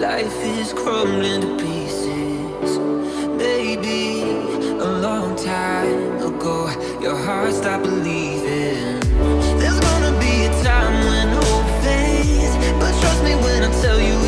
Life is crumbling to pieces. Maybe a long time ago, your heart stopped believing. There's gonna be a time when hope fades, but trust me when I tell you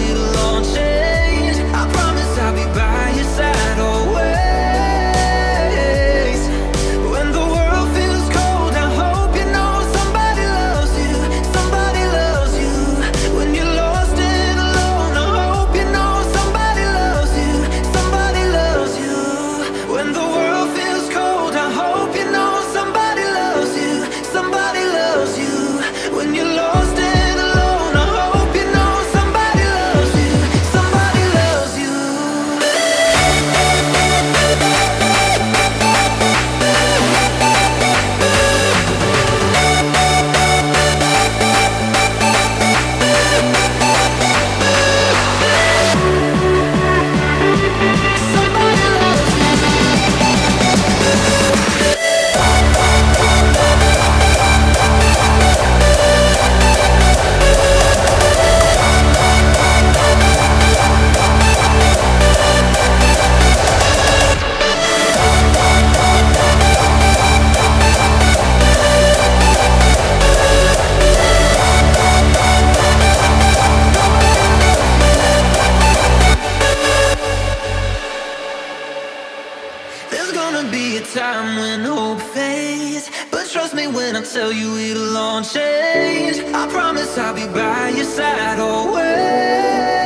time when hope fades But trust me when I tell you it'll all change. I promise I'll be by your side always